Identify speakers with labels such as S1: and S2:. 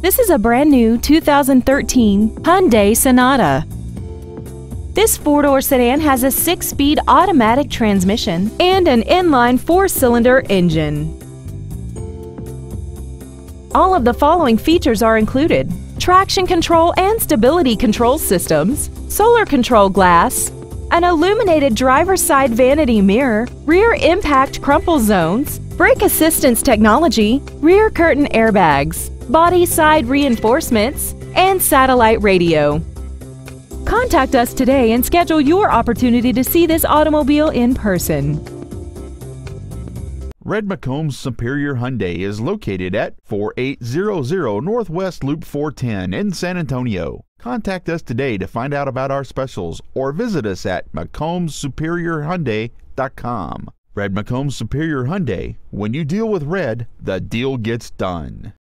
S1: This is a brand new 2013 Hyundai Sonata. This four-door sedan has a six-speed automatic transmission and an inline four-cylinder engine. All of the following features are included. Traction control and stability control systems, solar control glass, an illuminated driver's side vanity mirror, rear impact crumple zones, brake assistance technology, rear curtain airbags, body side reinforcements, and satellite radio. Contact us today and schedule your opportunity to see this automobile in person.
S2: Red McCombs Superior Hyundai is located at 4800 Northwest Loop 410 in San Antonio. Contact us today to find out about our specials or visit us at McCombsSuperiorHyundai.com. Red McCombs Superior Hyundai, when you deal with red, the deal gets done.